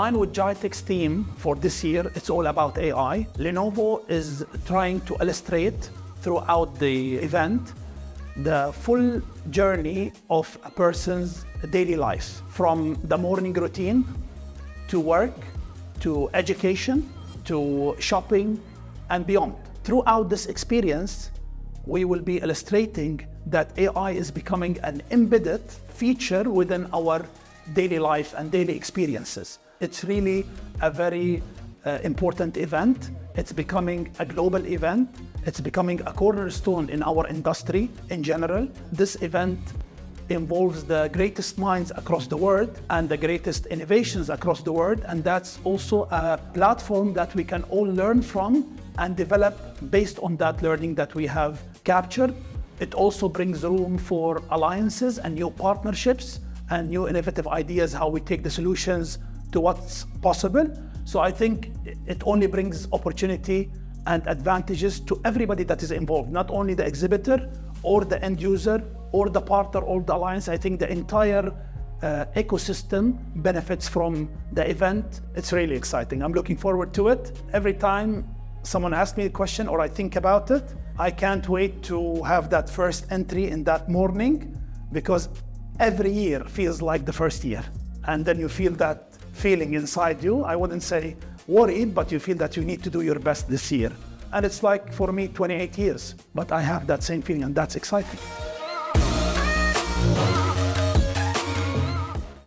line with Gitex team for this year, it's all about AI. Lenovo is trying to illustrate throughout the event the full journey of a person's daily life from the morning routine to work to education to shopping and beyond. Throughout this experience, we will be illustrating that AI is becoming an embedded feature within our daily life and daily experiences. It's really a very uh, important event. It's becoming a global event. It's becoming a cornerstone in our industry in general. This event involves the greatest minds across the world and the greatest innovations across the world. And that's also a platform that we can all learn from and develop based on that learning that we have captured. It also brings room for alliances and new partnerships and new innovative ideas how we take the solutions to what's possible. So I think it only brings opportunity and advantages to everybody that is involved, not only the exhibitor or the end user or the partner or the alliance. I think the entire uh, ecosystem benefits from the event. It's really exciting. I'm looking forward to it. Every time someone asks me a question or I think about it, I can't wait to have that first entry in that morning because every year feels like the first year. And then you feel that feeling inside you. I wouldn't say worried, but you feel that you need to do your best this year. And it's like for me 28 years, but I have that same feeling and that's exciting.